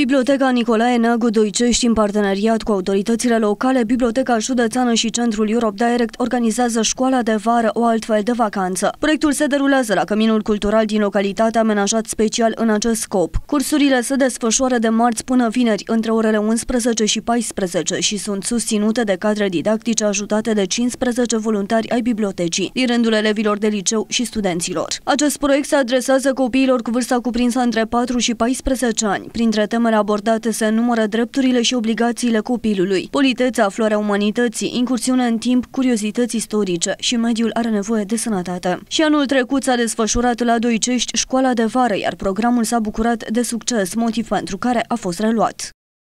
Biblioteca Nicolae Neagu Doicești, în parteneriat cu autoritățile locale, Biblioteca Județeană și Centrul Europe Direct organizează școala de vară o altfel de vacanță. Proiectul se derulează la Căminul Cultural din localitate amenajat special în acest scop. Cursurile se desfășoară de marți până vineri, între orele 11 și 14 și sunt susținute de cadre didactice ajutate de 15 voluntari ai bibliotecii, din rândul elevilor de liceu și studenților. Acest proiect se adresează copiilor cu vârsta cuprinsă între 4 și 14 ani, printre teme temele abordate se numără drepturile și obligațiile copilului, politeța, floarea umanității, incursiune în timp, curiozități istorice și mediul are nevoie de sănătate. Și anul trecut s-a desfășurat la Doicești școala de vară, iar programul s-a bucurat de succes, motiv pentru care a fost reluat.